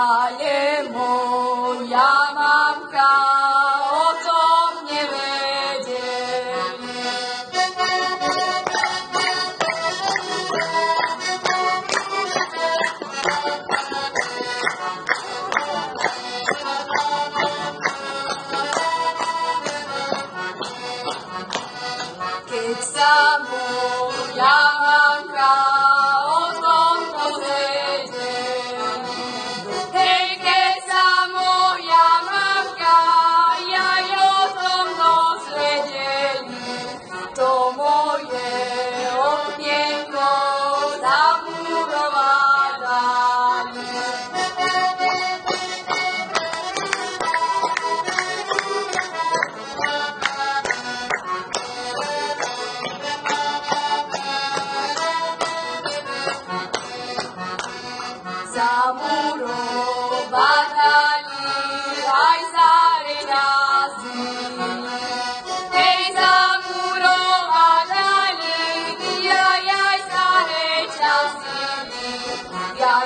alem ol.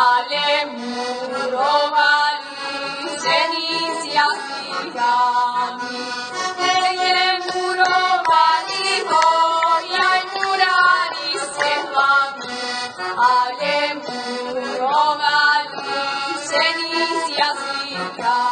alem murovan seni siyasigan Ekrem murovan iho yan murar istehvan alem murovan seni siyasigan